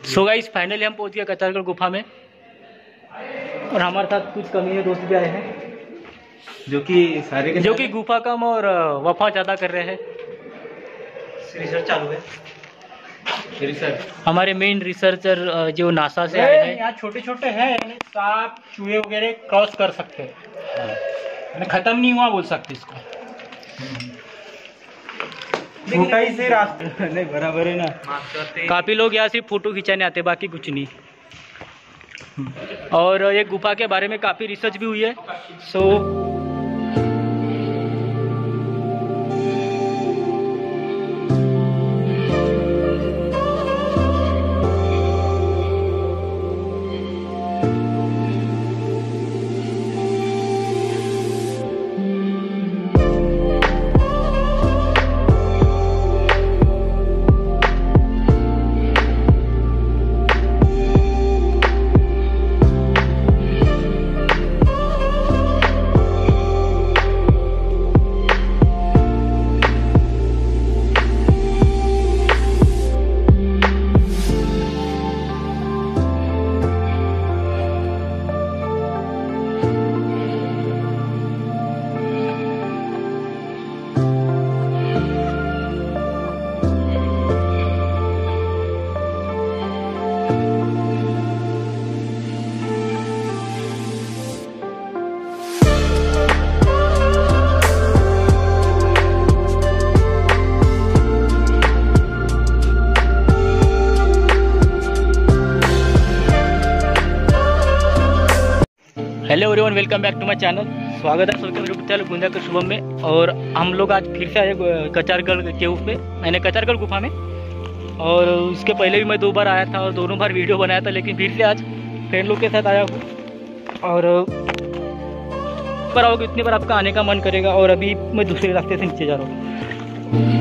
So guys finally हम पहुँच गए कचारगढ़ गुफा में। और हमारे साथ कुछ कमीने दोस्त भी आए हैं। जो कि सारे के जो कि गुफा कम और वफा ज़्यादा कर रहे हैं। रिसर्च चालू है। रिसर्च हमारे मेन रिसर्चर जो नासा से आए हैं। यहाँ छोटे छोटे हैं सांप चूहे वगैरह क्रॉस कर सकते हैं। यानी खत्म नहीं हुआ बोल सकते इसको। छोटाई से रास्ता। नहीं बराबर है ना। काफ़ी लोग यहाँ सिर्फ़ फ़ोटो खिंचाने आते हैं बाकी कुछ नहीं। और ये गुफा के बारे में काफ़ी रिसर्च भी हुई है। So hello everyone, welcome back to my channel. स्वागत है सबके चैनल गुंजा के शुभम में। और हम लोग आज फिर से आए कचारगढ़ केव पे मैंने कचारगढ़ गुफा में। और उसके पहले भी मैं दो बार आया था और दोनों बार वीडियो बनाया था, लेकिन फिर से आज फ्रेंड लोग के साथ आया हूँ। और पर आओगे, इतनी बार आपका आने का मन करेगा, और अभी मैं दूसरे रास्ते से नीचे जा रहा हूँ।